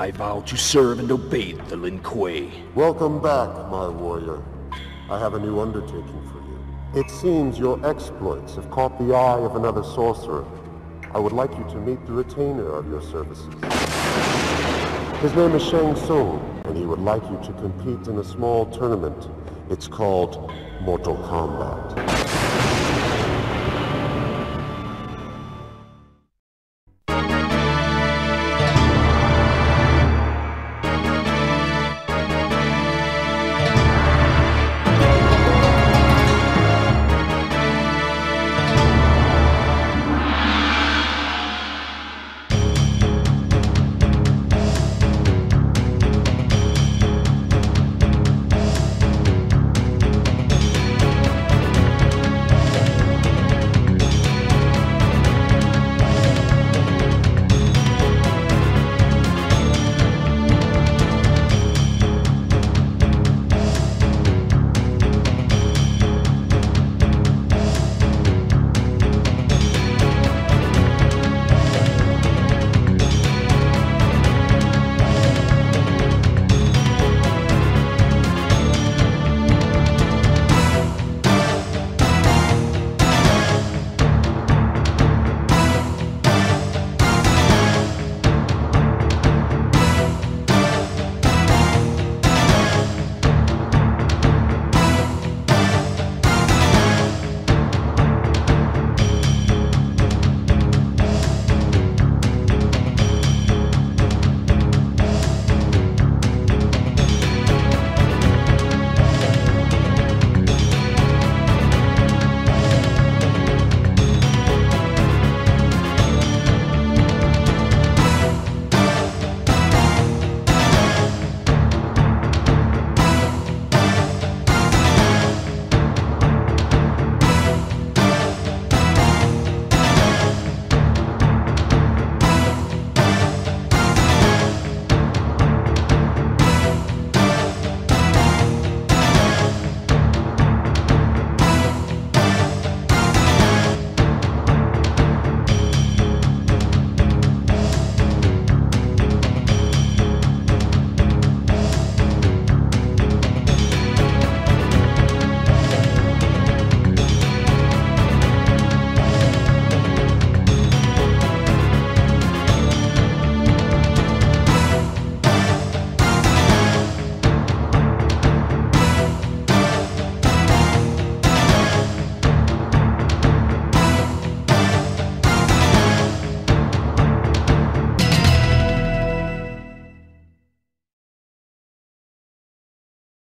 I vow to serve and obey the Lin Kuei. Welcome back, my warrior. I have a new undertaking for you. It seems your exploits have caught the eye of another sorcerer. I would like you to meet the retainer of your services. His name is Shang Tsung, and he would like you to compete in a small tournament. It's called Mortal Kombat.